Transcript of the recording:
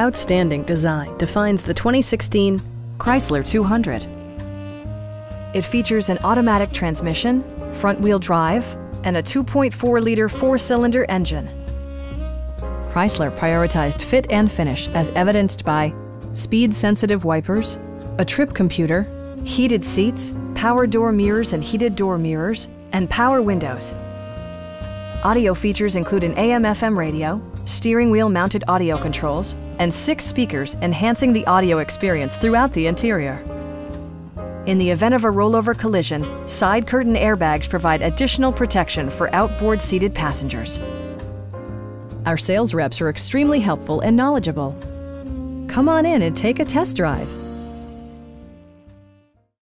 Outstanding design defines the 2016 Chrysler 200. It features an automatic transmission, front-wheel drive, and a 2.4-liter four-cylinder engine. Chrysler prioritized fit and finish as evidenced by speed-sensitive wipers, a trip computer, heated seats, power door mirrors and heated door mirrors, and power windows. Audio features include an AM-FM radio, steering wheel mounted audio controls, and six speakers enhancing the audio experience throughout the interior. In the event of a rollover collision, side curtain airbags provide additional protection for outboard seated passengers. Our sales reps are extremely helpful and knowledgeable. Come on in and take a test drive.